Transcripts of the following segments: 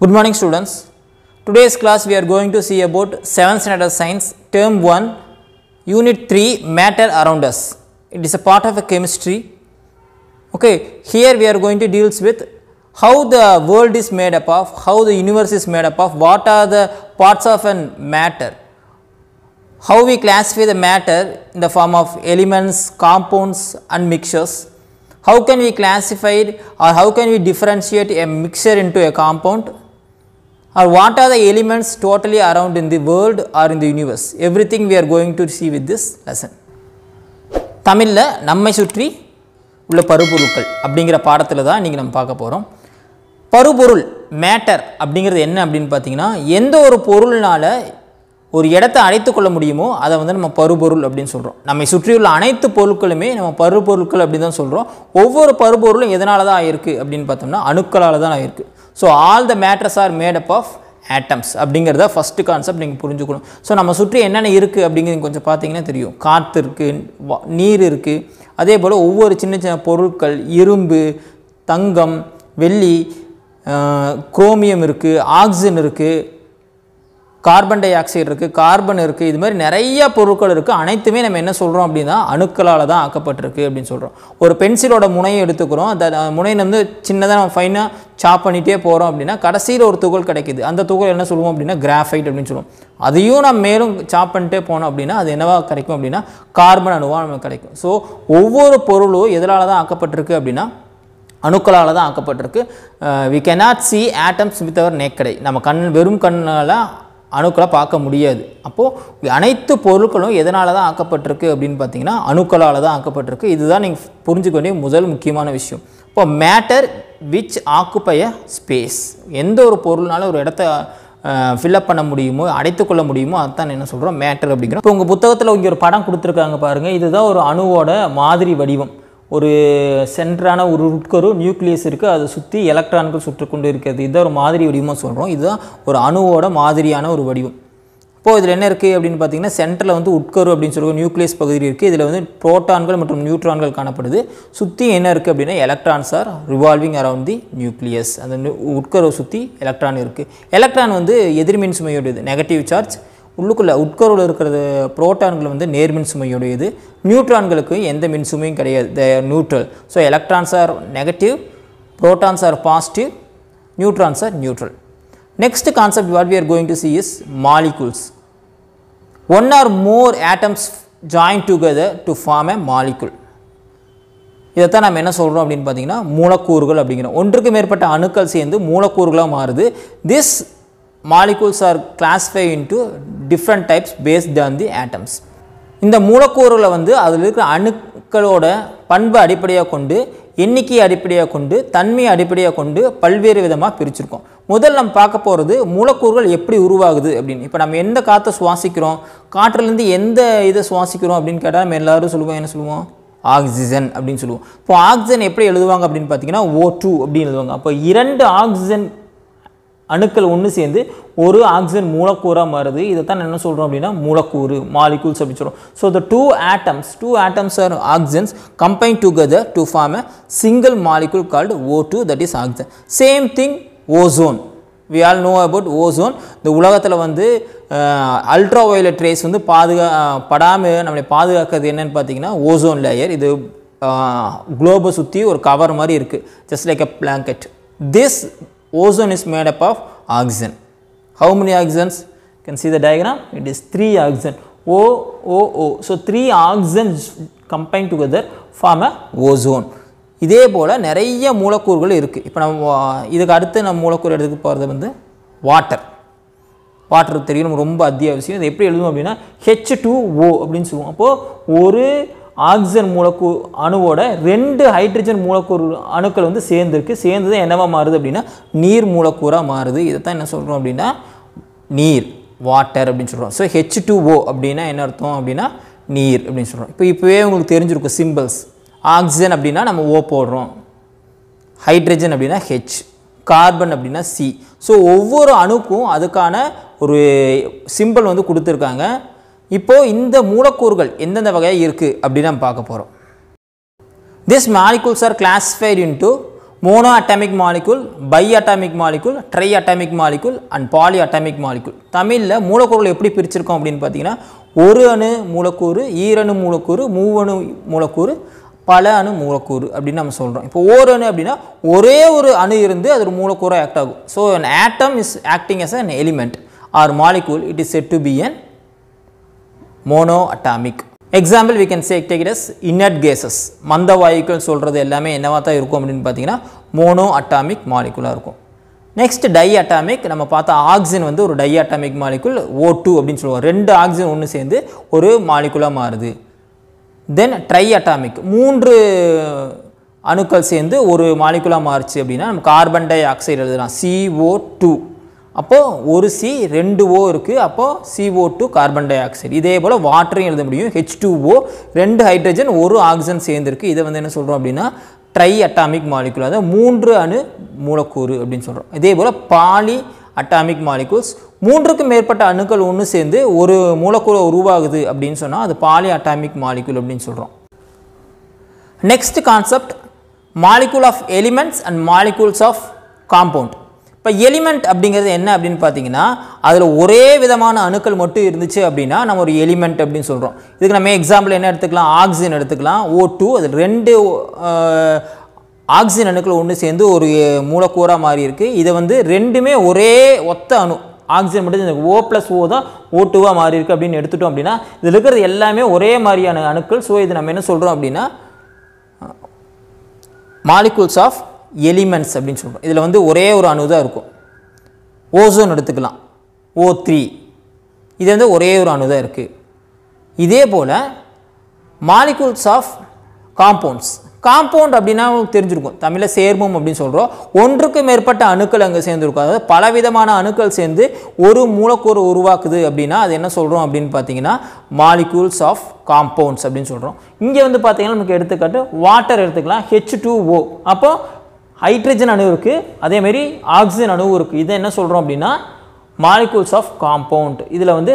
Good morning students. Today's class we are going to see about 7th standard science term 1 unit 3 matter around us. It is a part of a chemistry. Okay, here we are going to deals with how the world is made up of, how the universe is made up of, what are the parts of an matter, how we classify the matter in the form of elements, compounds and mixtures. How can we classify it or how can we differentiate a mixture into a compound or what are the elements totally around in the world or in the universe. Everything we are going to see with this lesson. தமிழில் நம்மை சுற்றி உள்ள பருப்பொருட்கள் அப்படிங்கிற பாடத்தில் தான் இன்றைக்கி நம்ம பார்க்க போகிறோம் பருப்பொருள் மேட்டர் அப்படிங்கிறது என்ன அப்படின்னு பார்த்தீங்கன்னா எந்த ஒரு பொருள்னால் ஒரு இடத்த அழைத்து கொள்ள முடியுமோ அதை வந்து நம்ம பருப்பொருள் அப்படின்னு சொல்கிறோம் நம்மை சுற்றியுள்ள அனைத்து பொருட்களுமே நம்ம பருப்பொருட்கள் அப்படின்னு தான் சொல்கிறோம் ஒவ்வொரு பருப்பொருளும் எதனால தான் ஆயிருக்கு அப்படின்னு பார்த்தோம்னா அணுக்களால் தான் ஆயிருக்கு so all the matters are made up of atoms அப்படிங்கிறத ஃபஸ்ட்டு கான்செப்ட் நீங்கள் புரிஞ்சுக்கணும். ஸோ நம்ம சுற்றி என்னென்ன இருக்குது அப்படிங்கிறது கொஞ்சம் பார்த்தீங்கன்னா தெரியும். காற்று இருக்குது நீர் இருக்குது அதே போல் ஒவ்வொரு சின்ன சின்ன பொருட்கள் இரும்பு தங்கம் வெள்ளி குரோமியம் இருக்குது ஆக்சிஜன் இருக்குது கார்பன் டை ஆக்சைடு இருக்குது கார்பன் இருக்குது இது மாதிரி நிறைய பொருட்கள் இருக்குது அனைத்துமே நம்ம என்ன சொல்கிறோம் அப்படின்னா அணுக்களால் தான் ஆக்கப்பட்டிருக்கு அப்படின்னு சொல்கிறோம் ஒரு பென்சிலோட முனையை எடுத்துக்கிறோம். அந்த முனையை வந்து சின்னதாக நம்ம ஃபைனாக சாப் பண்ணிகிட்டே போகிறோம் அப்படின்னா கடைசியில் ஒரு துகள் கிடைக்குது. அந்த துகள் என்ன சொல்லுவோம் அப்படின்னா கிராஃபைட் அப்படின்னு சொல்லுவோம். அதையும் நம்ம மேலும் சாப் பண்ணிட்டே போனோம் அப்படின்னா அது என்னவா கிடைக்கும் அப்படின்னா கார்பன் அணுவாக நமக்கு கிடைக்கும். ஸோ ஒவ்வொரு பொருளும் எதனால் தான் ஆக்கப்பட்டிருக்கு அப்படின்னா அணுக்களால் தான் ஆக்கப்பட்டிருக்கு. We cannot see atoms with our naked eye நம்ம கண் வெறும் கண்ணால் அணுக்களை பார்க்க முடியாது. அப்போது அனைத்து பொருட்களும் எதனால தான் ஆக்கப்பட்டிருக்கு அப்படின்னு பார்த்தீங்கன்னா அணுக்களால் தான் ஆக்கப்பட்டிருக்கு. இதுதான் நீங்கள் புரிஞ்சுக்க வேண்டிய முதல் முக்கியமான விஷயம். இப்போ மேட்டர் விச் ஆக்குப்பைய ஸ்பேஸ் எந்த ஒரு பொருள்னால ஒரு இடத்த ஃபில்அப் பண்ண முடியுமோ அடைத்துக்கொள்ள முடியுமோ அதுதான் என்ன சொல்கிறோம் மேட்டர் அப்படிங்கிறோம். இப்போ உங்கள் புத்தகத்தில் இங்கே ஒரு படம் கொடுத்துருக்காங்க பாருங்கள் இதுதான் ஒரு அணுவோட மாதிரி வடிவம். ஒரு சென்டரான ஒரு உட்கரு நியூக்ளியஸ் இருக்குது அதை சுற்றி எலக்ட்ரான்கள் சுற்றுக்கொண்டு கொண்டு இருக்கிறது. இதுதான் ஒரு மாதிரி வடிவமாக சொல்கிறோம் இதுதான் ஒரு அணுவோட மாதிரியான ஒரு வடிவம். இப்போது இதில் என்ன இருக்குது அப்படின்னு பார்த்தீங்கன்னா சென்டரில் வந்து உட்கரு அப்படின்னு சொல்லுவோம் நியூக்ளியஸ் பகுதி இருக்குது இதில் வந்து புரோட்டான்கள் மற்றும் நியூட்ரான்கள் காணப்படுது. சுற்றி என்ன இருக்குது அப்படின்னா electrons are revolving around the nucleus அந்த உட்கருவை சுற்றி எலக்ட்ரான் இருக்குது எலக்ட்ரான் வந்து எதிர்மின் சுமையுடையது. நெகட்டிவ் சார்ஜ் உள்ளுக்குள்ளே உட்கருவில் இருக்கிறது புரோட்டான்கள் வந்து நேர்மின் சுமையுடையது. நியூட்ரான்களுக்கு எந்த மின் சுமையும் கிடையாது. The neutral so electrons are negative protons are positive neutrons are neutral next concept what we are going to see is molecules one or more atoms join together to form a molecule இதைத்தான் நம்ம என்ன சொல்கிறோம் அப்படின்னு பார்த்தீங்கன்னா மூலக்கூறுகள் அப்படிங்கிறோம். ஒன்றுக்கு மேற்பட்ட அணுக்கள் சேர்ந்து மூலக்கூறுகளாக மாறுது. This molecules are classify into different types based on the atoms இந்த மூலக்கூறுகளை வந்து அதில் இருக்கிற அணுக்களோட பண்பை அடிப்படையாக கொண்டு எண்ணிக்கையை அடிப்படையாக கொண்டு தன்மையை அடிப்படையாக கொண்டு பல்வேறு விதமாக பிரிச்சிருக்கோம். முதல் நம்ம பார்க்க போகிறது மூலக்கூறுகள் எப்படி உருவாகுது அப்படின்னு. இப்போ நம்ம எந்த காற்றை சுவாசிக்கிறோம்? காற்றுலேருந்து எந்த இதை சுவாசிக்கிறோம் அப்படின்னு கேட்டால் நம்ம எல்லோரும் சொல்லுவோம் என்ன சொல்லுவோம்? ஆக்சிஜன் அப்படின்னு சொல்லுவோம். இப்போ ஆக்சிஜன் எப்படி எழுதுவாங்க அப்படின்னு பார்த்தீங்கன்னா ஓ டூ அப்படின்னு எழுதுவாங்க. அப்போ இரண்டு ஆக்சிஜன் அணுக்கள் ஒன்று சேர்ந்து ஒரு ஆக்சிஜன் மூலக்கூறாக மாறுது. இதை தான் என்ன சொல்கிறோம் அப்படின்னா மூலக்கூறு மாலிகூல்ஸ் அப்படின்னு சொல்கிறோம் so the two atoms two atoms are oxygens combine together to form a single molecule called O two that is oxygen same thing ozone we all know about ozone இந்த உலகத்தில் வந்து அல்ட்ரா வயலட் ரேஸ் வந்து பாதுகா படாமல் நம்மளை பாதுகாக்கிறது என்னன்னு பார்த்தீங்கன்னா ஓசோன் லேயர் இது குளோபை சுற்றி ஒரு கவர் மாதிரி இருக்குது just like a blanket this ozone is made up of oxygen. How many oxygens? You can see the diagram. It is 3 oxygen. O, O, O. So, 3 oxygens combined together form a ozone. இதே போல் நிறைய மூலக்கூறுகள் இருக்குது இப்போ நம்ம இதுக்கு அடுத்து நம்ம மூலக்கூறு எடுத்துக்க போகிறது வந்து வாட்டர் வாட்டர் தெரியணும் ரொம்ப அத்தியாவசியம் இது எப்படி எழுதுவோம் அப்படின்னா ஹெச் டூ ஓ அப்படின்னு சொல்லுவோம் அப்போது ஒரு ஆக்சிஜன் மூலக்கூ அணுவோட ரெண்டு ஹைட்ரஜன் மூலக்கூறு அணுக்கள் வந்து சேர்ந்துருக்கு. சேர்ந்தது என்னவா மாறுது அப்படின்னா நீர் மூலக்கூறாக மாறுது. இதை தான் என்ன சொல்கிறோம் அப்படின்னா நீர் வாட்டர் அப்படின்னு சொல்கிறோம் ஸோ ஹெச் டூ ஓ அப்படின்னா என்ன அர்த்தம் அப்படின்னா நீர் அப்படின்னு சொல்கிறோம் இப்போ இப்போவே உங்களுக்கு தெரிஞ்சிருக்கும் சிம்பிள்ஸ் ஆக்சிஜன் அப்படின்னா நம்ம ஓ போடுறோம். ஹைட்ரஜன் அப்படின்னா ஹெச் கார்பன் அப்படின்னா சி ஸோ ஒவ்வொரு அணுக்கும் அதுக்கான ஒரு சிம்பிள் வந்து கொடுத்துருக்காங்க. இப்போது இந்த மூலக்கூறுகள் எந்தெந்த வகையாக இருக்குது அப்படின்னு நம்ம பார்க்க போகிறோம் this molecules are classified into mono atomic molecule bi atomic molecule tri atomic molecule and poly atomic molecule தமிழில் மூலக்கூறுகள் எப்படி பிரிச்சிருக்கோம் அப்படின்னு பார்த்தீங்கன்னா ஒரு அணு மூலக்கூறு ஈரணு மூலக்கூறு மூவணு மூலக்கூறு பல அணு மூலக்கூறு அப்படின்னு நம்ம சொல்கிறோம் இப்போ ஓர் அணு அப்படின்னா ஒரே ஒரு அணு இருந்து அது ஒரு மூலக்கூறாக ஆக்ட் ஆகும். So an atom is acting as an element or molecule it is said to be an monoatomic. Example we can say take it as inert gases. மந்த வாயுக்கள் சொல்கிறது எல்லாமே என்னவாக தான் இருக்கும் அப்படின்னு பார்த்தீங்கன்னா மோனோ அட்டாமிக் மாலிகுலாக இருக்கும். நெக்ஸ்ட் டை அட்டாமிக் நம்ம பார்த்தா ஆக்சிஜன் வந்து ஒரு diatomic molecule O two அப்படின்னு சொல்லுவோம். ரெண்டு ஆக்சிஜன் ஒன்று சேர்ந்து ஒரு மாலிகுலாக மாறுது. தென் ட்ரை அட்டாமிக் மூன்று அணுக்கள் சேர்ந்து ஒரு மாலிகுலாக மாறுச்சு அப்படின்னா நம்ம கார்பன் டை ஆக்சைடு எழுதலாம் சிஓ டூ அப்போது ஒரு சி ரெண்டு ஓ இருக்குது அப்போது CO two carbon dioxide இதே போல் வாட்டரையும் எழுத முடியும். ஹெச் டூ ஓ ரெண்டு ஹைட்ரஜன் ஒரு ஆக்சிஜன் சேர்ந்துருக்கு. இதை வந்து என்ன சொல்கிறோம் அப்படின்னா ட்ரை அட்டாமிக் மாலிகுல் அதாவது மூன்று அணு மூலக்கூறு அப்படின்னு சொல்கிறோம் இதே போல் பாலி அட்டாமிக் மாலிகுல்ஸ் மூன்றுக்கும் மேற்பட்ட அணுக்கள் ஒன்று சேர்ந்து ஒரு மூலக்கூறு உருவாகுது அப்படின்னு சொன்னால் அது பாலி அட்டாமிக் மாலிகுல் அப்படின்னு சொல்கிறோம் next concept molecule of elements and molecules of compound இப்போ எலிமெண்ட் அப்படிங்கிறது என்ன அப்படின்னு பார்த்தீங்கன்னா அதில் ஒரே விதமான அணுக்கள் மட்டும் இருந்துச்சு அப்படின்னா நம்ம ஒரு எலிமெண்ட் அப்படின்னு சொல்கிறோம் இதுக்கு நம்ம எக்ஸாம்பிள் என்ன எடுத்துக்கலாம்? ஆக்சிஜன் எடுத்துக்கலாம். ஓ டூ அது ரெண்டு ஆக்சிஜன் அணுக்கள் ஒன்று சேர்ந்து ஒரு மூலக்கூறாக மாறி இருக்குது இதை வந்து ரெண்டுமே ஒரே ஒத்த அணு. ஆக்சிஜன் மட்டும் இந்த ஓ ப்ளஸ் ஓ தான் ஓ டூவாக மாறி இருக்குது அப்படின்னு எடுத்துட்டோம் அப்படின்னா இதில் இருக்கிறது எல்லாமே ஒரே மாதிரியான அணுக்கள். ஸோ இது நம்ம என்ன சொல்கிறோம் அப்படின்னா மாலிகூல்ஸ் ஆஃப் எலிமெண்ட்ஸ் அப்படின்னு சொல்கிறோம் இதில் வந்து ஒரே ஒரு அணு தான் இருக்கும். ஓசோன் எடுத்துக்கலாம். O three. இது வந்து ஒரே ஒரு அணு தான் இருக்குது இதே போல் மாலிகூல்ஸ் ஆஃப் காம்பவுண்ட்ஸ் காம்பவுண்ட் அப்படின்னா தெரிஞ்சிருக்கும். தமிழில் சேர்மம் அப்படின்னு சொல்கிறோம் ஒன்றுக்கு மேற்பட்ட அணுக்கள் அங்கே சேர்ந்துருக்கும். அதாவது பலவிதமான அணுக்கள் சேர்ந்து ஒரு மூலக்கூறு உருவாக்குது அப்படின்னா அது என்ன சொல்கிறோம் அப்படின்னு பார்த்தீங்கன்னா மாலிகூல்ஸ் ஆஃப் காம்பவுண்ட்ஸ் அப்படின்னு சொல்கிறோம் இங்கே வந்து பார்த்தீங்கன்னா நமக்கு எடுத்துக்காட்டு வாட்டர் எடுத்துக்கலாம். ஹெச் டூ ஓ அப்போ ஹைட்ரஜன் அணு இருக்குது அதேமாரி ஆக்சிஜன் அணுவும் இருக்குது இதை என்ன சொல்கிறோம் அப்படின்னா மாலிகூல்ஸ் ஆஃப் காம்பவுண்ட் இதில் வந்து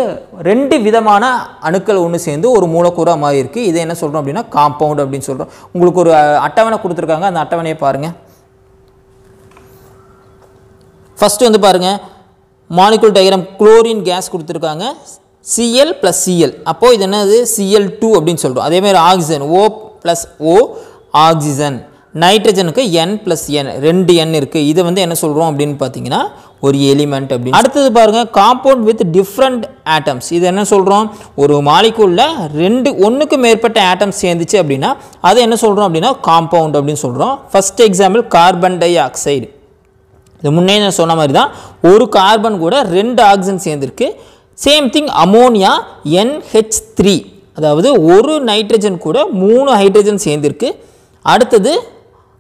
ரெண்டு விதமான அணுக்கள் ஒன்று சேர்ந்து ஒரு மூலக்கூறாக மாதிரி இருக்குது இதை என்ன சொல்கிறோம் அப்படின்னா காம்பவுண்ட் அப்படின்னு சொல்கிறோம் உங்களுக்கு ஒரு அட்டவணை கொடுத்துருக்காங்க. அந்த அட்டவணையை பாருங்கள் ஃபஸ்ட்டு வந்து பாருங்கள் மாலிகுல் டயக்ராம் குளோரின் கேஸ் கொடுத்துருக்காங்க. சிஎல் ப்ளஸ் சிஎல் அப்போது இது என்னது? சிஎல் டூ அப்படின்னு சொல்கிறோம் அதேமாதிரி oxygen O plus O oxygen நைட்ரஜனுக்கு N plus N ரெண்டு என் இருக்குது இதை வந்து என்ன சொல்கிறோம் அப்படின்னு பார்த்தீங்கன்னா ஒரு எலிமெண்ட் அப்படின்னு. அடுத்தது பாருங்கள் காம்பவுண்ட் வித் டிஃப்ரெண்ட் ஆட்டம்ஸ் இது என்ன சொல்கிறோம் ஒரு மாலிகுலில் ரெண்டு ஒன்றுக்கு மேற்பட்ட ஆட்டம்ஸ் சேர்ந்துச்சு அப்படின்னா அதை என்ன சொல்கிறோம் அப்படின்னா காம்பவுண்ட் அப்படின்னு சொல்கிறோம் first example carbon dioxide இது முன்னே நான் சொன்ன மாதிரி தான் ஒரு கார்பன் கூட ரெண்டு ஆக்சிஜன் சேர்ந்துருக்கு. Same thing ammonia NH three அதாவது ஒரு நைட்ரஜன் கூட மூணு ஹைட்ரஜன் சேர்ந்துருக்கு. அடுத்தது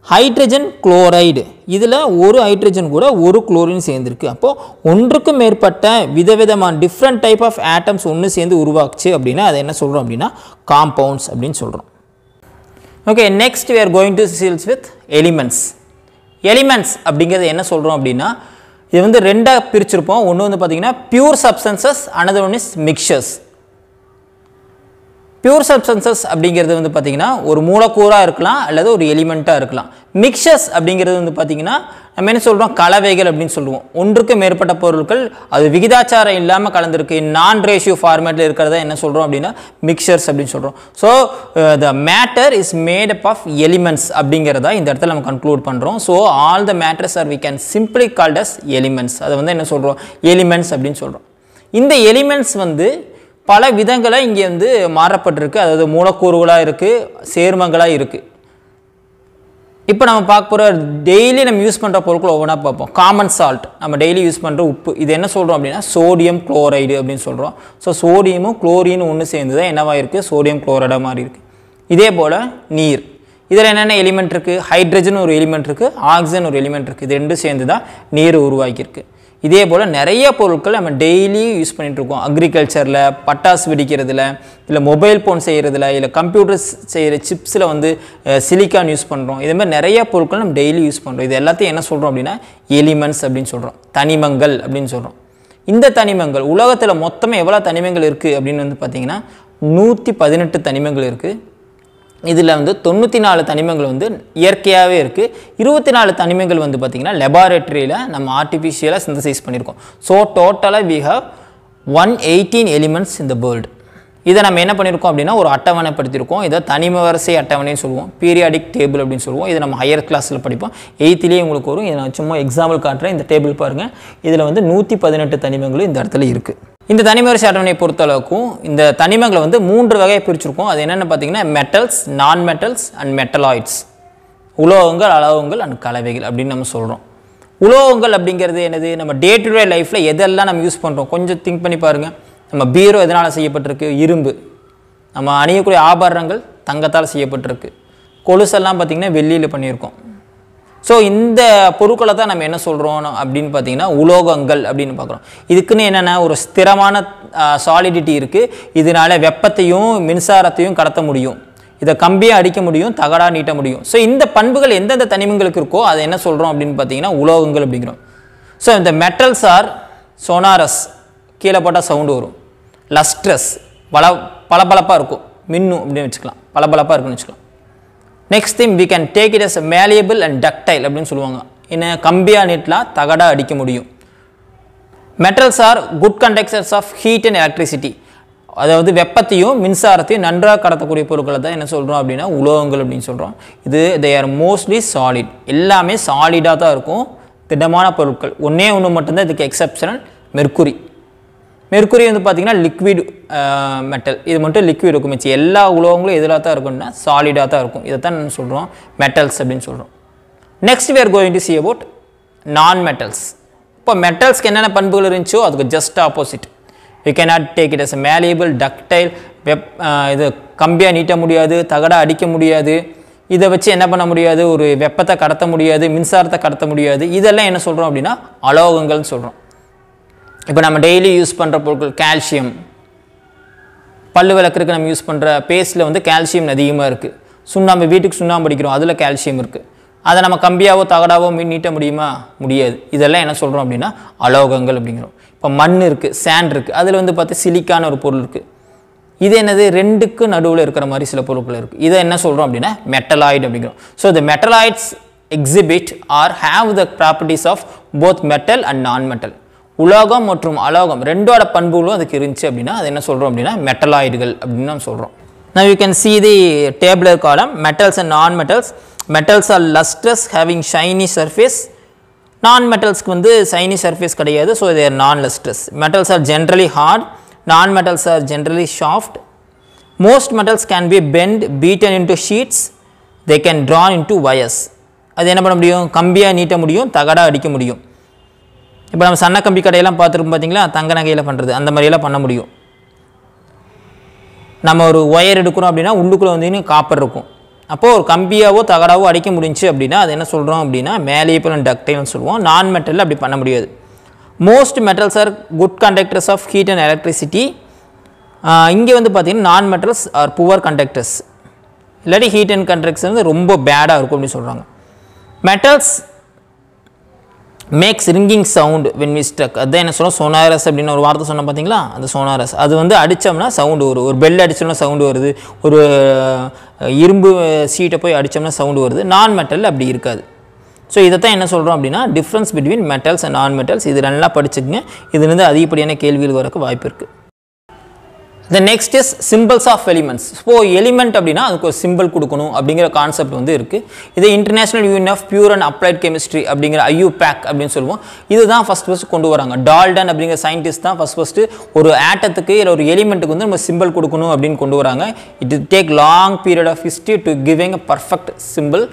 ஹைட்ரஜன் குளோரைடு இதில் ஒரு ஹைட்ரஜன் கூட ஒரு குளோரின் சேர்ந்துருக்கு. அப்போது ஒன்றுக்கும் மேற்பட்ட விதவிதமான டிஃப்ரெண்ட் டைப் ஆஃப் ஆட்டம்ஸ் ஒன்று சேர்ந்து உருவாக்குச்சு அப்படின்னா அதை என்ன சொல்கிறோம் அப்படின்னா? காம்பவுண்ட்ஸ் அப்படின்னு சொல்கிறோம் okay next we are going to seals with elements elements அப்படிங்கிறது என்ன சொல்கிறோம் அப்படின்னா? இது வந்து ரெண்டாக பிரிச்சிருப்போம். ஒன்று வந்து பார்த்தீங்கன்னா pure substances another one is mixtures pure substances அப்படிங்கிறது வந்து பார்த்திங்கன்னா ஒரு மூலக்கூறாக இருக்கலாம் அல்லது ஒரு எலிமெண்ட்டாக இருக்கலாம். மிக்சர்ஸ் அப்படிங்கிறது வந்து பார்த்தீங்கன்னா நம்ம என்ன சொல்கிறோம் கலவைகள் அப்படின்னு சொல்லுவோம். ஒன்றுக்கு மேற்பட்ட பொருட்கள் அது விகிதாச்சாரம் இல்லாமல் கலந்துருக்கு. நான் ரேஷியோ ஃபார்மேட்டில் இருக்கிறத என்ன சொல்கிறோம் அப்படின்னா மிக்சர்ஸ் அப்படின்னு சொல்கிறோம் so the matter is made up of elements அப்படிங்கிறத இந்த இடத்துல நம்ம கன்க்ளூட் பண்ணுறோம் so all the matters are we can simply called as elements அதை வந்து என்ன சொல்கிறோம் எலிமெண்ட்ஸ் அப்படின்னு சொல்கிறோம் இந்த எலிமெண்ட்ஸ் வந்து பல விதங்களை இங்கே வந்து மாறப்பட்டிருக்கு. அதாவது மூலக்கூறுகளாக இருக்குது சேர்மங்களாக இருக்குது இப்போ நம்ம பார்க்க போகிற டெய்லி நம்ம யூஸ் பண்ணுற பொருட்கள் ஒவ்வொன்றா பார்ப்போம். காமன் சால்ட் நம்ம டெய்லி யூஸ் பண்ணுற உப்பு. இது என்ன சொல்கிறோம் அப்படின்னா சோடியம் குளோரைடு அப்படின்னு சொல்கிறோம் ஸோ சோடியமும் குளோரின் ஒன்று சேர்ந்து தான் என்னவாக இருக்குது சோடியம் குளோரைடாக மாதிரி இருக்குது இதே போல் நீர். இதில் என்னென்ன எலிமெண்ட் இருக்குது ஹைட்ரஜன் ஒரு எலிமெண்ட் இருக்குது ஆக்சிஜன் ஒரு எலிமெண்ட் இருக்குது இது ரெண்டும் சேர்ந்து தான் நீர் உருவாக்கியிருக்கு. இதே போல் நிறைய பொருட்கள் நம்ம டெய்லியும் யூஸ் பண்ணிகிட்ருக்கோம் இருக்கோம். அக்ரிகல்ச்சரில் பட்டாசு வெடிக்கிறதுல இல்லை மொபைல் ஃபோன் செய்கிறதுல இல்லை கம்ப்யூட்டர் செய்கிற சிப்ஸில் வந்து சிலிக்கான் யூஸ் பண்ணுறோம் இதேமாதிரி நிறைய பொருட்கள் நம்ம டெய்லி யூஸ் பண்ணுறோம் இது எல்லாத்தையும் என்ன சொல்கிறோம் அப்படின்னா எலிமெண்ட்ஸ் அப்படின்னு சொல்கிறோம் தனிமங்கள் அப்படின்னு சொல்கிறோம் இந்த தனிமங்கள் உலகத்தில் மொத்தமாக எவ்வளோ தனிமங்கள் இருக்குது அப்படின்னு வந்து பார்த்திங்கன்னா நூற்றி பதினெட்டு தனிமங்கள் இருக்குது இதில் வந்து தொண்ணூற்றி நாலு தனிமங்கள் வந்து இயற்கையாகவே இருக்குது இருபத்தி நாலு தனிமங்கள் வந்து பார்த்திங்கன்னா லெபார்டரியில் நம்ம ஆர்டிஃபிஷியலாக சிந்தசைஸ் பண்ணியிருக்கோம். ஸோ டோட்டலாக we have one eighteen elements இந்த வேர்ல்டு இதை நம்ம என்ன பண்ணியிருக்கோம் அப்படின்னா ஒரு அட்டவணைப்படுத்தியிருக்கோம். இதை தனிம வரிசை அட்டவணைன்னு சொல்லுவோம். பீரியாடிக் டேபிள் அப்படின்னு சொல்லுவோம். இதை நம்ம ஹையர் கிளாஸில் படிப்போம். எயித்துலேயே உங்களுக்கு வரும். இதை நான் சும்மா எக்ஸாம்பிள் காட்டுறேன். இந்த டேபிள் பாருங்கள் இதில் வந்து நூற்றி பதினெட்டு தனிமங்களும் இந்த இடத்துல இருக்குது இந்த தனிம வரிசை அட்டவணையை பொறுத்தளவுக்கும் இந்த தனிமங்களை வந்து மூன்று வகையை பிரிச்சிருக்கோம். அது என்னென்னு பார்த்தீங்கன்னா metals non metals and metalloids உலோகங்கள் அளவுங்கள் அண்ட் கலவைகள் அப்படின்னு நம்ம சொல்கிறோம் உலோகங்கள் அப்படிங்கிறது என்னது? நம்ம டே டு டே லைஃப்பில் எதெல்லாம் நம்ம யூஸ் பண்ணுறோம் கொஞ்சம் திங்க் பண்ணி பாருங்கள் நம்ம பீரோ எதனால் செய்யப்பட்டிருக்கு? இரும்பு. நம்ம அணியக்கூடிய ஆபரணங்கள் தங்கத்தால் செய்யப்பட்டிருக்கு. கொலுசெல்லாம் பார்த்திங்கன்னா வெள்ளியில் பண்ணியிருக்கோம். ஸோ இந்த பொருட்களை தான் நம்ம என்ன சொல்கிறோம் அப்படின்னு பார்த்தீங்கன்னா உலோகங்கள் அப்படின்னு பார்க்குறோம். இதுக்குன்னு என்னென்ன? ஒரு ஸ்திரமான சாலிடிட்டி இருக்குது இதனால வெப்பத்தையும் மின்சாரத்தையும் கடத்த முடியும். இதை கம்பியாக அடிக்க முடியும் தகடாக நீட்ட முடியும். ஸோ இந்த பண்புகள் எந்தெந்த தனிமங்களுக்கு இருக்கோ அதை என்ன சொல்கிறோம் அப்படின்னு பார்த்தீங்கன்னா உலோகங்கள் அப்படிங்கிறோம். ஸோ இந்த மெட்டல்ஸ் ஆர் சோனாரஸ் கீழே போட்டால் சவுண்டு வரும். லஸ்ட்ரஸ் பல பளபளப்பாக இருக்கும். மின்னும் அப்படின்னு வச்சுக்கலாம். பளபளப்பாக இருக்குன்னு வச்சுக்கலாம். Next thing we can take it as malleable and ductile அப்படின்னு சொல்லுவாங்க. என்ன கம்பியாக நீட்லாம் தகடாக அடிக்க முடியும். Metals are good conductors of heat and electricity அதாவது வெப்பத்தையும் மின்சாரத்தையும் நன்றாக கடத்தக்கூடிய பொருட்களை தான் என்ன சொல்கிறோம் அப்படின்னா உலோகங்கள் அப்படின்னு சொல்கிறோம் இது தே ஆர் மோஸ்ட்லி சாலிட் எல்லாமே சாலிடாக தான் இருக்கும். திடமான பொருட்கள். ஒன்றே ஒன்று மட்டும்தான் இதுக்கு எக்ஸப்ஷனல் மெர்க்குரி மெர்க்குரி வந்து பார்த்திங்கன்னா லிக்விட் மெட்டல் இது மட்டும் லிக்விட் இருக்கும் மிச்சு எல்லா உலோகங்களும் எதிராக தான் இருக்கும்னா சாலிடாக தான் இருக்கும். இதை தான் நம்ம சொல்கிறோம் மெட்டல்ஸ் அப்படின்னு சொல்கிறோம் next we're going to see about non metals இப்போ மெட்டல்ஸ்க்கு என்னென்ன பண்புகள் இருந்துச்சோ அதுக்கு just opposite you cannot take it as malleable ductile web இது கம்பியாக நீட்ட முடியாது தகடாக அடிக்க முடியாது. இதை வச்சு என்ன பண்ண முடியாது? ஒரு வெப்பத்தை கடத்த முடியாது மின்சாரத்தை கடத்த முடியாது. இதெல்லாம் என்ன சொல்கிறோம் அப்படின்னா அலோகங்கள்னு சொல்கிறோம் இப்போ நம்ம டெய்லி யூஸ் பண்ணுற பொருட்கள் கால்சியம் பல்லு விளக்குறதுக்கு நம்ம யூஸ் பண்ணுற பேஸ்ட்டில் வந்து கால்சியம் அதிகமாக இருக்குது சுண்ணாம்பு வீட்டுக்கு சுண்ணாம்பு அடிக்கிறோம் அதில் கால்சியம் இருக்குது அதை நம்ம கம்பியாவோ தகடாவோ மீன் நீட்ட முடியுமா? முடியாது. இதெல்லாம் என்ன சொல்கிறோம் அப்படின்னா அலோகங்கள் அப்படிங்கிறோம். இப்போ மண் இருக்குது சேண்ட் இருக்குது அதில் வந்து பார்த்து சிலிக்கான ஒரு பொருள் இருக்குது இது என்னது? ரெண்டுக்கு நடுவில் இருக்கிற மாதிரி சில பொருட்கள் இருக்குது இதை என்ன சொல்கிறோம் அப்படின்னா மெட்டலாய்டு அப்படிங்கிறோம். ஸோ இந்த metalloids exhibit or have the properties of both metal and non metal உலோகம் மற்றும் அலோகம் ரெண்டோட பண்புகளும் அதுக்கு இருந்துச்சு அப்படின்னா அது என்ன சொல்கிறோம் அப்படின்னா மெட்டலாய்டுகள் அப்படின்னு நம்ம சொல்கிறோம் now you can see the tabular column metals and non metals metals are lustrous having shiny surface non மெட்டல்ஸ்க்கு வந்து சைனி சர்ஃபேஸ் கிடையாது so there non lustrous metals are generally hard non metals are generally soft most metals can be bend beaten into sheets they can drawn into wires அது என்ன பண்ண முடியும்? கம்பியாக நீட்ட முடியும் தகடாக அடிக்க முடியும். இப்போ நம்ம சன்ன கம்பி கடையெல்லாம் பார்த்துருக்கோம் பார்த்தீங்களா? தங்க நகையில் பண்ணுறது அந்த மாதிரியெல்லாம் பண்ண முடியும். நம்ம ஒரு ஒயர் எடுக்கிறோம் அப்படின்னா உள்ளுக்குள்ளே வந்து காப்பர் இருக்கும். அப்போது ஒரு கம்பியாவோ தகடாவோ அடிக்க முடிஞ்சு அப்படின்னா அது என்ன சொல்கிறோம் அப்படின்னா மேலேபிள் போல டக்டைல்னு சொல்லுவோம். நான் மெட்டலில் அப்படி பண்ண முடியாது. Most metals are good conductors of heat and electricity இங்கே வந்து பார்த்தீங்கன்னா நான் மெட்டல்ஸ் ஆர் புவர் கண்டக்டர்ஸ் இல்லாட்டி ஹீட் அண்ட் கண்டக்டர்ஸ் வந்து ரொம்ப பேடாக இருக்கும் அப்படின்னு சொல்கிறாங்க metals makes ringing sound when we struck அதான் என்ன சொல்லுவோம் சோனாரஸ் அப்படின்னு ஒரு வார்த்தை சொன்னோம் பார்த்தீங்களா அந்த சோனாரஸ் அது வந்து அடித்தோம்னா சவுண்டு வரும். ஒரு பெல் அடித்தோம்னா சவுண்டு வருது. ஒரு இரும்பு சீட்டை போய் அடித்தோம்னா சவுண்டு வருது. நான் மெட்டல் அப்படி இருக்காது. ஸோ இதை தான் என்ன சொல்கிறோம் அப்படின்னா difference between metals and non metals இது நல்லா படிச்சுக்கங்க. இதுலேருந்து அதிகப்படியான கேள்விகள் வரக்கு வாய்ப்பு இருக்குது the next is symbols of elements so element அப்படின்னா அதுக்கு ஒரு சிம்பிள் கொடுக்கணும் அப்படிங்கிற கான்செப்ட் வந்து இருக்குது இது international union of pure and applied chemistry அப்படிங்கிற ஐயூ பேக் அப்படின்னு சொல்லுவோம். இதுதான் ஃபஸ்ட் ஃபஸ்ட்டு கொண்டு வராங்க. டால்டன் அப்படிங்கிற சயின்டிஸ்ட் தான் ஃபஸ்ட் ஃபஸ்ட்டு ஒரு ஆட்டத்துக்கு இல்லை ஒரு எலிமெண்ட்டுக்கு வந்து நம்ம சிம்பிள் கொடுக்கணும் அப்படின்னு கொண்டு வராங்க. It take long period of history to giving a perfect symbol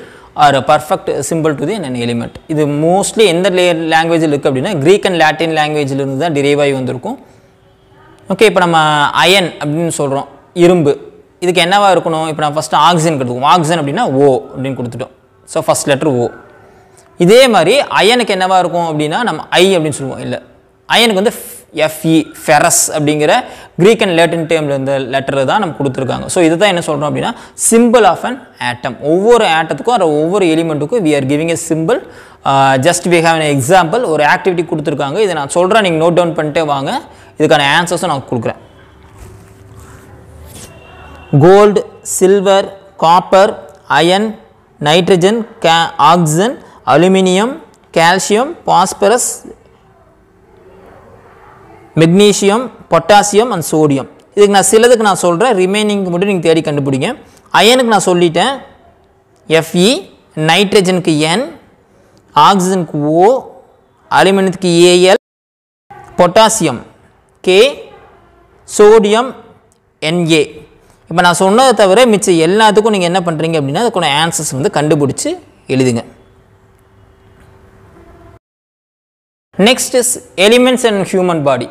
or perfect symbol to the an element இது மோஸ்ட்லி எந்த லாங்குவேஜில் இருக்குது அப்படின்னா க்ரீக் அண்ட் லாட்டின் லாங்குவேஜிலிருந்து தான் டிரைவ் ஆகி வந்திருக்கும். ஓகே இப்போ நம்ம அயன் அப்படின்னு சொல்கிறோம் இரும்பு. இதுக்கு என்னவாக இருக்கணும்? இப்போ நான் ஃபஸ்ட்டு ஆக்சிஜன் கொடுத்துக்குவோம் ஆக்சிஜன் அப்படின்னா ஓ அப்படின்னு கொடுத்துட்டோம். ஸோ ஃபஸ்ட் லெட்டர் ஓ இதே மாதிரி அயனுக்கு என்னவாக இருக்கும் அப்படின்னா நம்ம ஐ அப்படின்னு சொல்லுவோம். இல்லை. அயனுக்கு வந்து எஃப்இ ஃபெரஸ் e, அப்படிங்கிற க்ரீக் அண்ட் லேட்டின் டேமில் இருந்த லெட்டர் தான் நம்ம கொடுத்துருக்காங்க. ஸோ இதுதான் என்ன சொல்கிறோம் அப்படின்னா சிம்பிள் ஆஃப் அன் ஆட்டம் ஒவ்வொரு ஆட்டத்துக்கும் அது ஒவ்வொரு எலிமெண்ட்டுக்கும் we are giving a symbol just we have an example ஒரு ஆக்டிவிட்டி கொடுத்துருக்காங்க. இதை நான் சொல்கிறேன் நீங்கள் நோட் டவுன் பண்ணிட்டே வாங்க. இதுக்கான ஆன்சர்ஸும் நான் கொடுக்குறேன். Gold silver copper iron nitrogen K oxygen aluminium calcium phosphorus magnesium potassium and sodium இதுக்கு நான் சிலதுக்கு நான் சொல்கிறேன் ரிமைனிங்க்கு மட்டும் நீங்கள் தேடி கண்டுபிடிங்க. அயனுக்கு நான் சொல்லிட்டேன். எஃப்இ நைட்ரஜனுக்கு என் ஆக்சிஜனுக்கு O அலுமினியத்துக்கு AL potassium K sodium NA இப்போ நான் சொன்னதை தவிர மிச்சம் எல்லாத்துக்கும் நீங்கள் என்ன பண்ணுறீங்க அப்படின்னா அதுக்கான ஆன்சர்ஸ் வந்து கண்டுபிடிச்சி எழுதுங்க. Next is elements and human body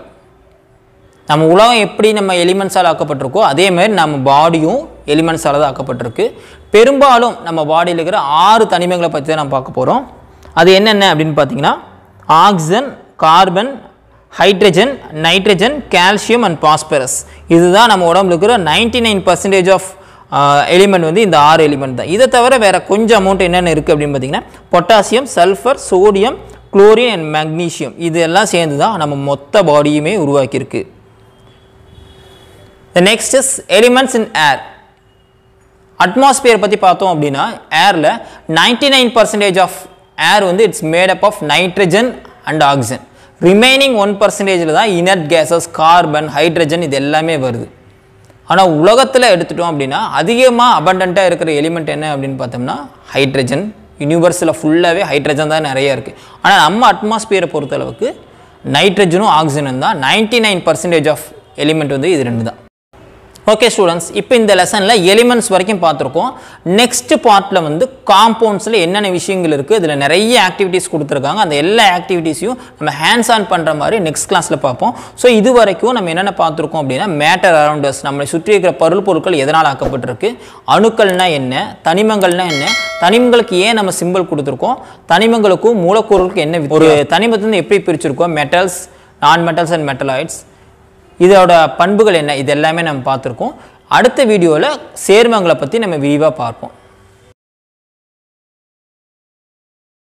நம்ம உலகம் எப்படி நம்ம எலிமெண்ட்ஸால் ஆக்கப்பட்டிருக்கோ அதே மாதிரி நம்ம பாடியும் எலிமெண்ட்ஸால் தான் ஆக்கப்பட்டிருக்கு. பெரும்பாலும் நம்ம பாடியில் இருக்கிற ஆறு தனிமங்களை பற்றி தான் நம்ம பார்க்க போகிறோம் அது என்னென்ன அப்படின்னு பார்த்தீங்கன்னா oxygen carbon hydrogen nitrogen calcium and phosphorus இதுதான் நம்ம உடம்புல இருக்கிற ninety nine percentage of element வந்து இந்த ஆறு எலிமெண்ட் தான். இதை தவிர வேறு கொஞ்சம் அமௌண்ட் என்னென்ன இருக்குது அப்படின்னு பார்த்தீங்கன்னா potassium sulphur sodium chlorine and magnesium இது எல்லாம் சேர்ந்து தான் நம்ம மொத்த பாடியுமே உருவாக்கியிருக்கு. The next is elements in air atmosphere பற்றி பார்த்தோம் அப்படின்னா ஏரில் ninety nine percentage of air வந்து it's made up of nitrogen and oxygen remaining one பர்சன்டேஜில் தான் இனர்ட் கேஸஸ் கார்பன் ஹைட்ரஜன் இது எல்லாமே வருது. ஆனால் உலகத்தில் எடுத்துட்டோம் அப்படின்னா அதிகமாக அபண்டண்ட்டாக இருக்கிற எலிமெண்ட் என்ன அப்படின்னு பார்த்தோம்னா ஹைட்ரஜன் யூனிவர்ஸில் ஃபுல்லாகவே ஹைட்ரஜன் தான் நிறைய இருக்குது ஆனால் நம்ம அட்மாஸ்பியரை பொறுத்தளவுக்கு நைட்ரஜனும் ஆக்சிஜனும் தான் ninety nine percentage of element வந்து இது ரெண்டு தான். ஓகே ஸ்டூடெண்ட்ஸ் இப்போ இந்த லெசனில் எலிமெண்ட்ஸ் வரைக்கும் பார்த்துருக்கோம். நெக்ஸ்ட் பார்ட்டில் வந்து காம்பவுண்ட்ஸில் என்னென்ன விஷயங்கள் இருக்குது இதில் நிறைய ஆக்டிவிட்டீஸ் கொடுத்துருக்காங்க. அந்த எல்லா ஆக்டிவிட்டீஸையும் நம்ம ஹேண்ட்ஸ் ஆன் பண்ணுற மாதிரி நெக்ஸ்ட் கிளாஸில் பார்ப்போம். ஸோ இது வரைக்கும் நம்ம என்னென்ன பார்த்துருக்கோம் அப்படின்னா மேட்டர் அரௌண்டர்ஸ் நம்மளை சுற்றி இருக்கிற பொருள் பொருட்கள் எதனால் ஆக்கப்பட்டிருக்கு அணுக்கள்னா என்ன தனிமங்கள்னா என்ன தனிமங்களுக்கு ஏன் நம்ம சிம்பிள் கொடுத்துருக்கோம் தனிமங்களுக்கும் மூலக்கூறுகளுக்கும் என்ன? ஒரு தனிமத்தை வந்து எப்படி பிரிச்சிருக்கோம் metals non metals and metalloids இதோட பண்புகள் என்ன? இது எல்லாமே நம்ம பார்த்துருக்கோம். அடுத்த வீடியோவில் சேர்மங்களை பற்றி நம்ம விரிவாக பார்ப்போம்.